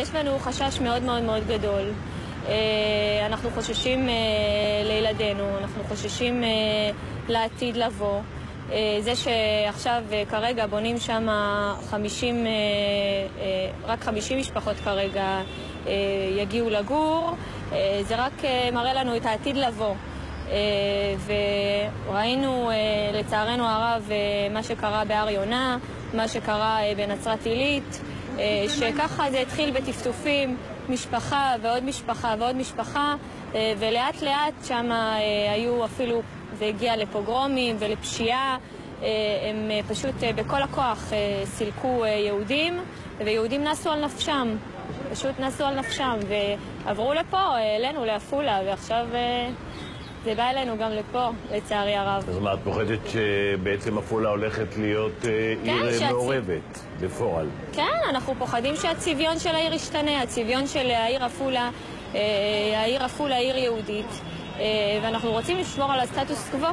יש לנו חשש מאוד מאוד מאוד גדול. אנחנו חוששים לילדינו, אנחנו חוששים לעתיד לבוא. זה שעכשיו כרגע בונים שם 50, רק 50 משפחות כרגע יגיעו לגור, זה רק מראה לנו את העתיד לבוא. וראינו לצערנו הרב מה שקרה בהר יונה, מה שקרה בנצרת עילית, שככה זה התחיל בטפטופים, משפחה ועוד משפחה ועוד משפחה, ולאט לאט שם היו אפילו, זה הגיע לפוגרומים ולפשיעה, הם פשוט בכל הכוח סילקו יהודים, ויהודים נסו על נפשם, פשוט נסו על נפשם, ועברו לפה, אלינו, לעפולה, ועכשיו זה בא אלינו גם לפה, לצערי הרב. זאת אומרת, את פוחדת שבעצם עפולה הולכת להיות עיר מעורבת, בפועל. כן, אנחנו פוחדים שהצביון של העיר ישתנה, הצביון של העיר עפולה, העיר עפולה עיר יהודית, ואנחנו רוצים לשמור על הסטטוס קוו.